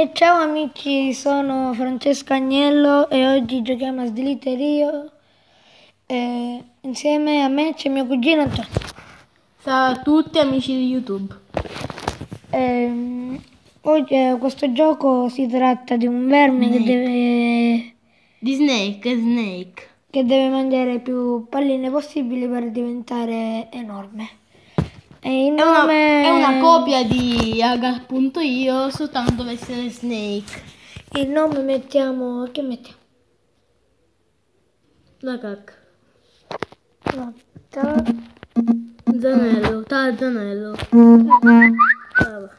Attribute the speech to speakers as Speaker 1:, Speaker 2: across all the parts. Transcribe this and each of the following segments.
Speaker 1: E ciao amici, sono Francesco Agnello e oggi giochiamo a Slitterio. E insieme a me c'è mio cugino Antonio.
Speaker 2: Ciao a tutti amici di YouTube.
Speaker 1: Ehm, oggi, eh, questo gioco si tratta di un verme che
Speaker 2: Snake.
Speaker 1: deve,
Speaker 2: Di Snake, Snake.
Speaker 1: che deve mangiare più palline possibili per diventare enorme. E il
Speaker 2: È una, è una copia di Agar.io, soltanto dove essere Snake.
Speaker 1: Il nome mettiamo. Che mettiamo?
Speaker 2: La cacca.
Speaker 1: No, ta-
Speaker 2: Zanello, Tarzanello. Brava.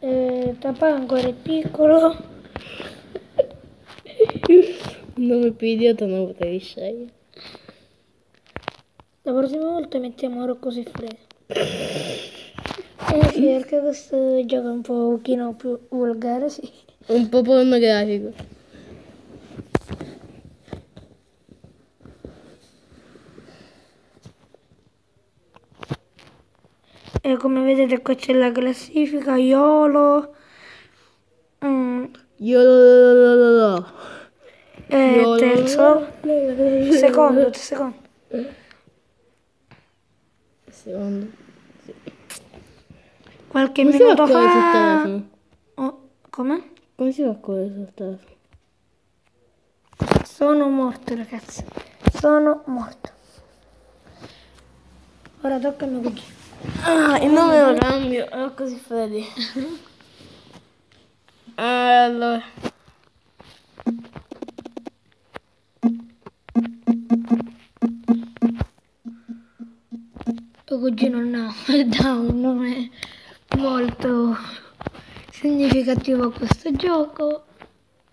Speaker 1: eh, Tapà ancora è piccolo.
Speaker 2: Un nome più idiota non potevi scegliere.
Speaker 1: La prossima volta mettiamo Rocco Siffredi. Eh sì, perché questo gioco è un pochino più volgare, sì.
Speaker 2: Un po' pornografico.
Speaker 1: E come vedete qua c'è la classifica, Iolo. Mm,
Speaker 2: Io lo lo lo lo lo.
Speaker 1: eh, terzo. Secondo, secondo.
Speaker 2: Secondo.
Speaker 1: Qualche
Speaker 2: Come
Speaker 1: minuto fa... Oh, come?
Speaker 2: Come si fa a correre sul telefono?
Speaker 1: Sono morto, ragazzi. Sono morto. Ora tocca a mio cugino.
Speaker 2: Ah, il nome lo cambio, è così Freddy. allora.
Speaker 1: Tuo cugino no, dà un nome molto significativo a questo gioco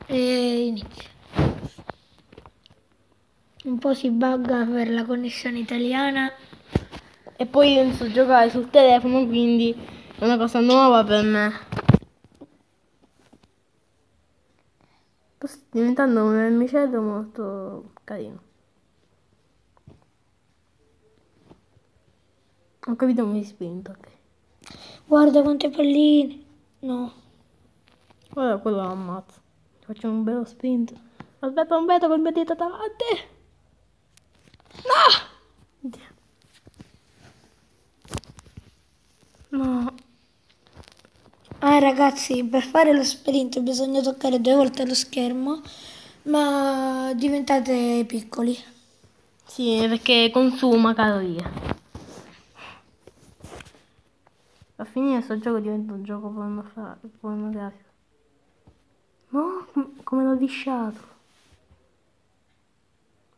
Speaker 1: e inizia. Un po' si bugga per la connessione italiana.
Speaker 2: E poi io non so giocare sul telefono, quindi è una cosa nuova per me. Sto diventando un vermicello molto carino. Ho capito come si spinto, ok.
Speaker 1: Guarda quante palline. No.
Speaker 2: Ora quello lo ammazzo. Facciamo un bello spinto. Aspetta un veto col mio dito davanti. No! No.
Speaker 1: Ah ragazzi, per fare lo sprint bisogna toccare due volte lo schermo, ma diventate piccoli.
Speaker 2: Sì, perché consuma calorie. A finire sto gioco diventa un gioco pornografico. No, com- come l'ho lisciato.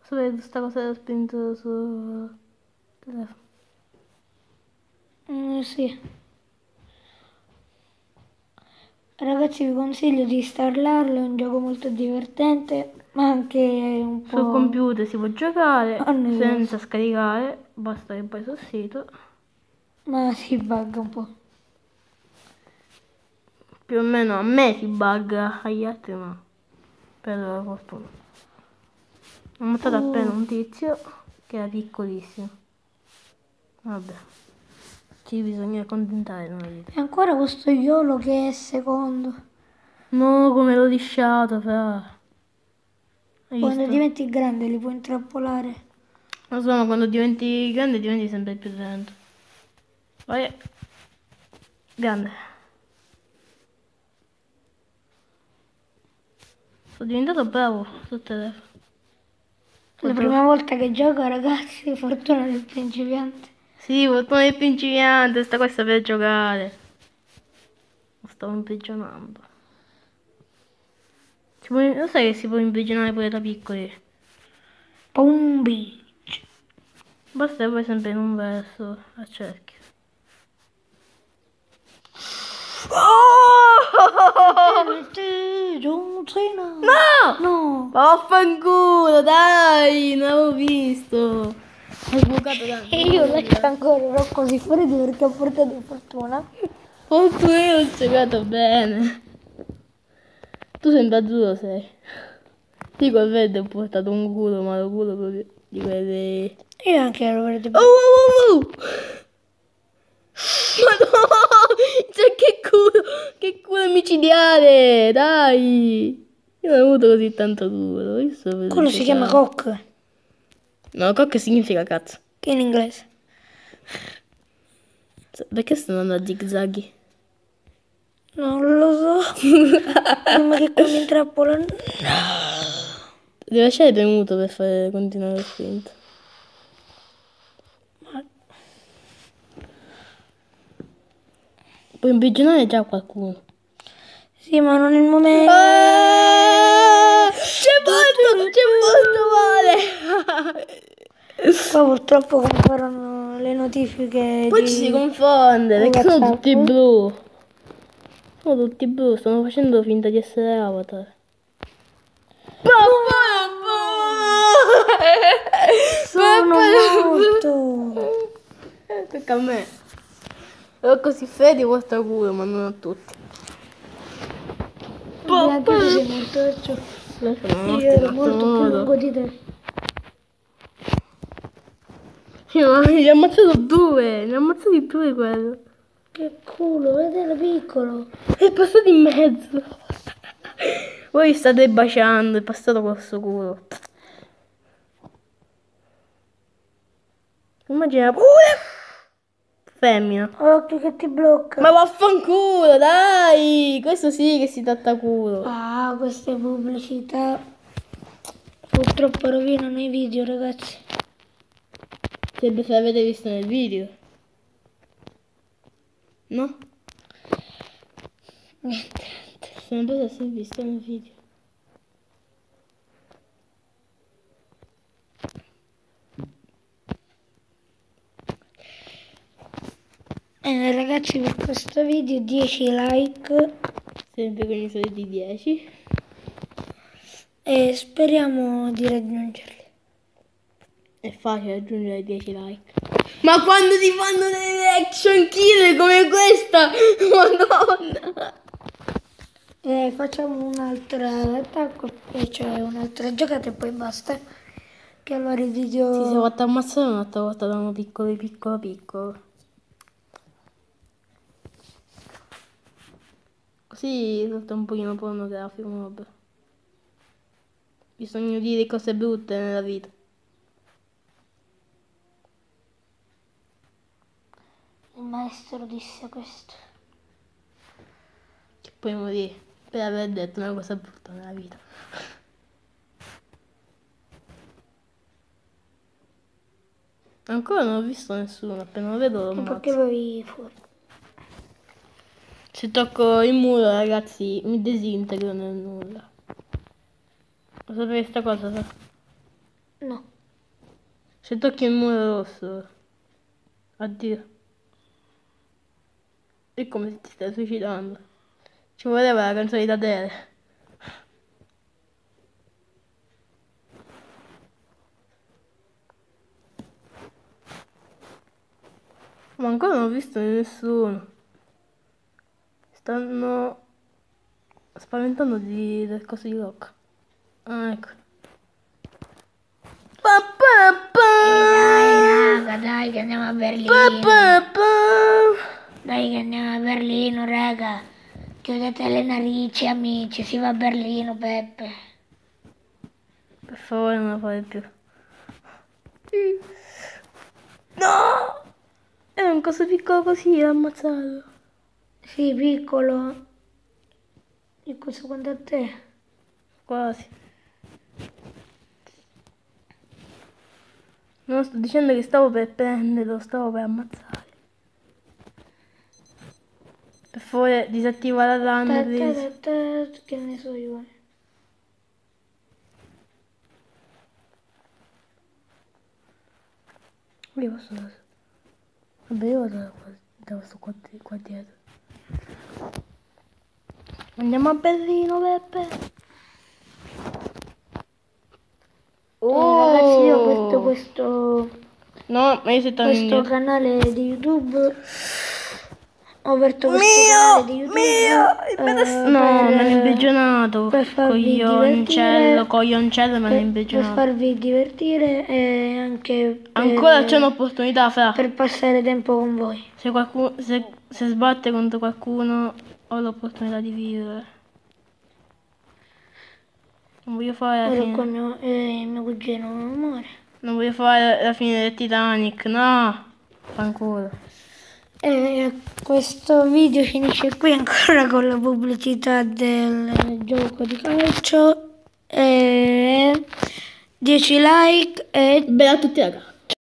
Speaker 2: Sapete questa cosa l'ho spinto su telefono.
Speaker 1: Mm, sì. Ragazzi vi consiglio di installarlo, è un gioco molto divertente, ma anche un po'...
Speaker 2: Sul computer si può giocare
Speaker 1: no.
Speaker 2: senza scaricare, basta che poi sul sito.
Speaker 1: Ma si bugga un po'.
Speaker 2: Più o meno a me si bugga, agli altri no. Per la fortuna. Ho montato
Speaker 1: Oh.
Speaker 2: appena un tizio che era piccolissimo. Vabbè. Ci bisogna accontentare nella vita.
Speaker 1: E ancora questo Iolo che è secondo.
Speaker 2: No, come l'ho lisciato, però.
Speaker 1: Quando diventi grande li puoi intrappolare.
Speaker 2: Lo so, ma quando diventi grande diventi sempre più lento. Vai. Grande. Sono diventato bravo sul telefono.
Speaker 1: La prima volta che gioco ragazzi, fortuna del principiante.
Speaker 2: Sì, fortuna del principiante, sta questa per giocare. Lo stavo imprigionando. Può- lo sai che si può imprigionare pure da piccoli?
Speaker 1: Pombi.
Speaker 2: Basta che poi sempre in un verso a cerchio. No!
Speaker 1: No.
Speaker 2: Vaffanculo, dai, non avevo visto. Hai sbucato tanto.
Speaker 1: E io lascio ancora ero così fuori perché ho portato fortuna.
Speaker 2: Fortuna io ho giocato bene. Tu sembra duro sei. Dico il verde ho portato un culo, ma lo culo proprio di quelli...
Speaker 1: Io anche ero verde.
Speaker 2: Oh, oh, oh, oh! Ma no! Cioè, che culo! che culo micidiale, dai. Io non ho avuto così tanto culo.
Speaker 1: Quello si chiama cock,
Speaker 2: No, cock significa cazzo.
Speaker 1: che in inglese.
Speaker 2: Perché sto andando a zigzaghi?
Speaker 1: Non lo so. Prima che mi intrappola.
Speaker 2: Devi lasciare premuto per fare continuare lo sprint. Puoi imprigionare già qualcuno.
Speaker 1: Sì, ma non il momento.
Speaker 2: Ah, c'è molto, c'è molto male.
Speaker 1: Qua purtroppo comparono le notifiche
Speaker 2: Poi
Speaker 1: di...
Speaker 2: ci si confonde perché sono tutti blu. Sono tutti blu, stanno facendo finta di essere avatar.
Speaker 1: Sono morto.
Speaker 2: Tocca a me. Ho così freddi porta culo, ma non a tutti.
Speaker 1: Tu sei morto, perciò. Io ero molto più lungo di te.
Speaker 2: Io ne ho ammazzato due, ne ho ammazzati due quello.
Speaker 1: Che culo, vedete piccolo.
Speaker 2: È passato in mezzo. Voi state baciando, è passato questo culo. Immagina pure. Femmina.
Speaker 1: Occhio che ti blocca.
Speaker 2: Ma vaffanculo, dai! Questo sì che si tratta culo.
Speaker 1: Ah, queste pubblicità purtroppo rovinano i video, ragazzi.
Speaker 2: Se l'avete visto nel video. No?
Speaker 1: Niente.
Speaker 2: Sempre se l'avete visto nel video.
Speaker 1: Eh, ragazzi, per questo video 10 like
Speaker 2: Sempre con i soliti 10.
Speaker 1: e speriamo di raggiungerli.
Speaker 2: È facile aggiungere 10 like. Ma quando ti fanno delle action kill come questa? Madonna!
Speaker 1: E facciamo un'altra attacco, e cioè un'altra giocata e poi basta. Che allora il video...
Speaker 2: Ti sei fatto ammazzare un'altra volta da uno piccolo piccolo piccolo. Così tutto un pochino pornografico, vabbè. Bisogna dire cose brutte nella vita.
Speaker 1: Il maestro disse questo.
Speaker 2: Che puoi morire per aver detto una cosa brutta nella vita. Ancora non ho visto nessuno, appena lo vedo lo
Speaker 1: E
Speaker 2: ammazzo.
Speaker 1: perché vai fuori?
Speaker 2: Se tocco il muro, ragazzi, mi disintegro nel nulla. Lo sapete sta cosa? sa?
Speaker 1: No.
Speaker 2: Se tocchi il muro rosso, addio. È come se ti stai suicidando. Ci voleva la canzone di Adele. Ma ancora non ho visto nessuno. Stanno spaventando di, del coso di Rock. Ah, ecco. Pa, pa, pa.
Speaker 1: Dai, raga, dai che andiamo a Berlino. Dai che andiamo a Berlino, raga. Chiudete le narici, amici. Si va a Berlino, Peppe.
Speaker 2: Per favore non lo fate più. No! È un coso piccolo così, l'ha ammazzato.
Speaker 1: Sì, piccolo. E questo quanto a te?
Speaker 2: Quasi. Non sto dicendo che stavo per prenderlo, stavo per ammazzare. Per favore disattiva la LAN,
Speaker 1: Ta-
Speaker 2: please.
Speaker 1: ta- ta- ta- Che ne so io.
Speaker 2: Io posso Vabbè, io vado da qua, da questo qua dietro. Andiamo a Berlino, Peppe.
Speaker 1: Eh, ragazzi, io questo, questo,
Speaker 2: No,
Speaker 1: questo canale di YouTube. Ho aperto questo
Speaker 2: Mio,
Speaker 1: canale di YouTube.
Speaker 2: mio,
Speaker 1: eh,
Speaker 2: No,
Speaker 1: per-
Speaker 2: me l'ho imprigionato.
Speaker 1: per farvi
Speaker 2: Coglioncello,
Speaker 1: divertire.
Speaker 2: coglioncello me l'ho
Speaker 1: per, per
Speaker 2: imprigionato.
Speaker 1: farvi divertire e anche per,
Speaker 2: Ancora c'è un'opportunità, fra.
Speaker 1: per passare tempo con voi.
Speaker 2: Se, qualcuno, se, se sbatte contro qualcuno, ho l'opportunità di vivere. Non voglio fare la fine.
Speaker 1: mio, eh, mio cugino muore.
Speaker 2: Non voglio fare la fine del Titanic, no! Ancora.
Speaker 1: E questo video finisce qui ancora con la pubblicità del gioco di calcio. E 10 like e
Speaker 2: Bella a tutti ragazzi.